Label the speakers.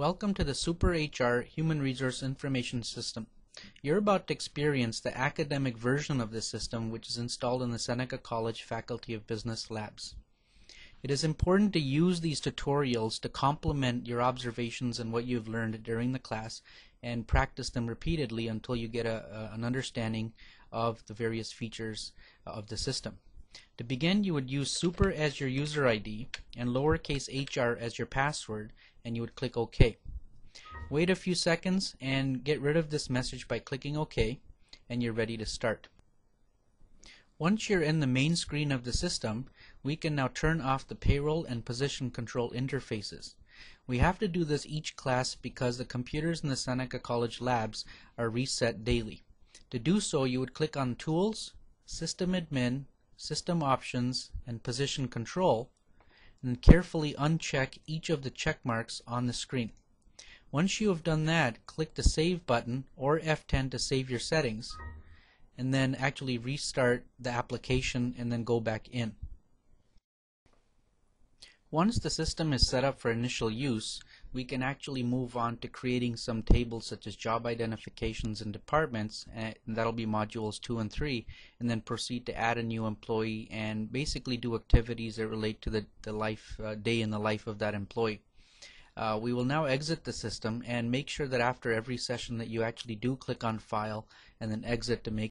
Speaker 1: Welcome to the Super HR Human Resource Information System. You're about to experience the academic version of this system which is installed in the Seneca College Faculty of Business Labs. It is important to use these tutorials to complement your observations and what you've learned during the class and practice them repeatedly until you get a, a, an understanding of the various features of the system. To begin, you would use super as your user ID and lowercase hr as your password and you would click OK. Wait a few seconds and get rid of this message by clicking OK and you're ready to start. Once you're in the main screen of the system, we can now turn off the payroll and position control interfaces. We have to do this each class because the computers in the Seneca College labs are reset daily. To do so, you would click on Tools, System Admin, System Options, and Position Control, and carefully uncheck each of the check marks on the screen. Once you have done that, click the Save button or F10 to save your settings and then actually restart the application and then go back in. Once the system is set up for initial use, we can actually move on to creating some tables such as job identifications and departments, and that'll be modules 2 and 3, and then proceed to add a new employee and basically do activities that relate to the, the life uh, day in the life of that employee. Uh, we will now exit the system and make sure that after every session that you actually do click on File and then Exit to make